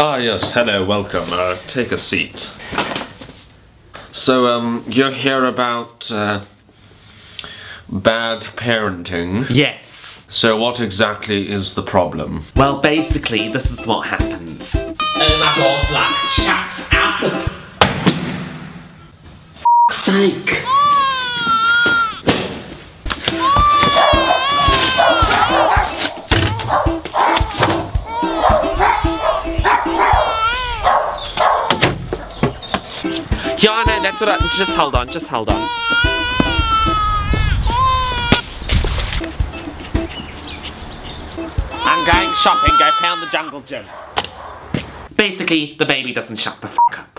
Ah, yes, hello, welcome. Uh, take a seat. So, um, you're here about, uh, bad parenting. Yes. So, what exactly is the problem? Well, basically, this is what happens. Oh my god, like, shut up! Sake. Yeah, no, that's what I. Just hold on, just hold on. I'm going shopping, go pound the jungle gym. Basically, the baby doesn't shut the fuck up.